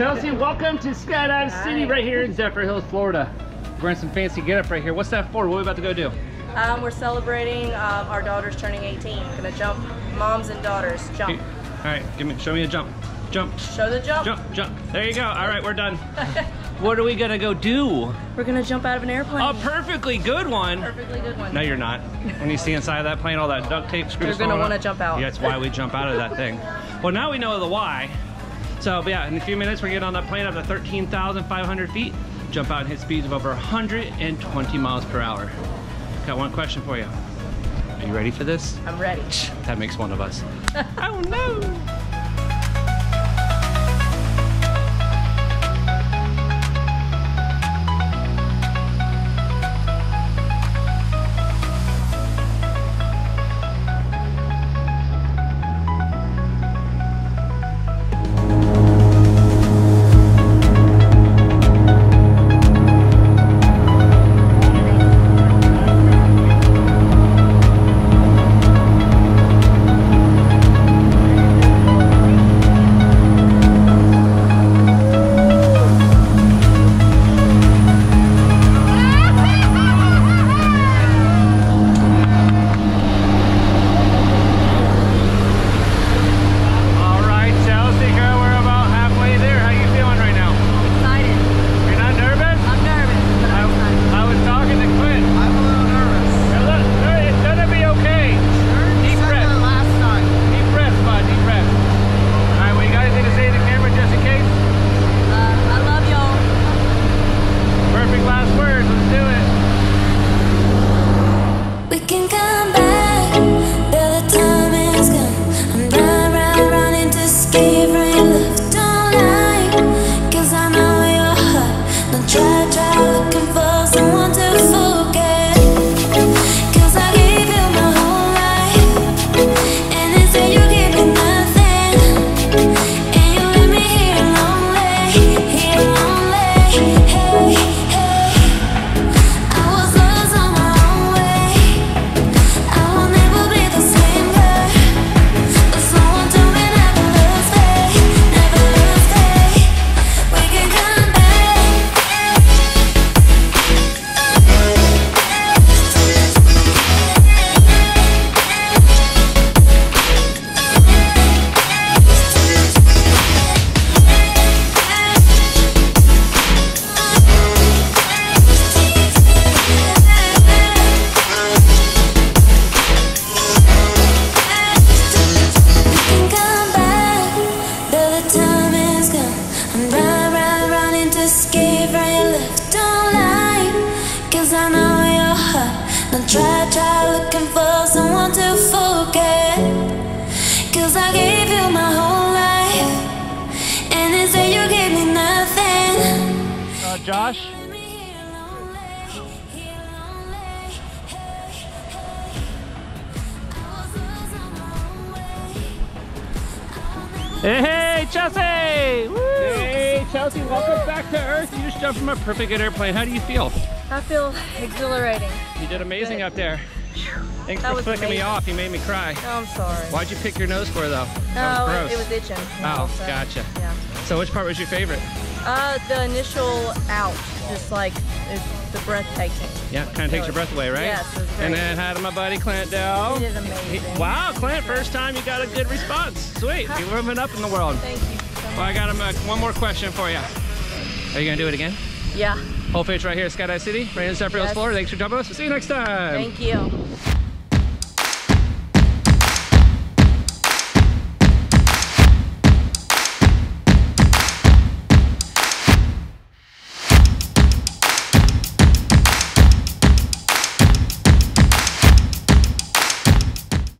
Chelsea, welcome to Skydive City right here in Zephyrhills, Florida. We're in some fancy getup right here. What's that for? What are we about to go do? Um, we're celebrating um, our daughter's turning 18. We're Gonna jump, moms and daughters jump. All right, give me, show me a jump. Jump, Show the jump. jump, jump. There you go. All right, we're done. what are we gonna go do? We're gonna jump out of an airplane. A perfectly good one. Perfectly good one. No, you're not. When you see inside of that plane, all that duct tape screws You're gonna wanna up. jump out. Yeah, that's why we jump out of that thing. Well, now we know the why. So, but yeah, in a few minutes, we're getting on that plane up to 13,500 feet. Jump out and hit speeds of over 120 miles per hour. Got one question for you. Are you ready for this? I'm ready. That makes one of us. oh no! Heart. Don't try, try looking for someone to forget. 'Cause I gave you my whole life, and they say you gave me nothing. Uh, Josh. Leave here lonely, here lonely. I was lost on my. Hey, hey, Chelsea! Woo! Hey, Chelsea, welcome back to Earth. You just jumped from a perfect good airplane. How do you feel? I feel exhilarating. You did amazing up there. Thanks That for flicking me off. You made me cry. Oh, I'm sorry. Why'd you pick your nose for though? No, that was gross. it, it was itching. you Oh, know, so, gotcha. Yeah. So which part was your favorite? Uh, the initial out, just like it's the breathtaking. Yeah, kind of takes your breath away, right? Yes, it was great. And then had my buddy Clint down. He did amazing. Wow, Clint, first time you got a good response. Sweet, you're moving up in the world. Thank you so Well, I got him, uh, one more question for you. Are you gonna do it again? Yeah. Whole face right here, Skydive City, right in Zephyrhills, Yes. Florida. Thanks for joining us. See you next time. Thank you.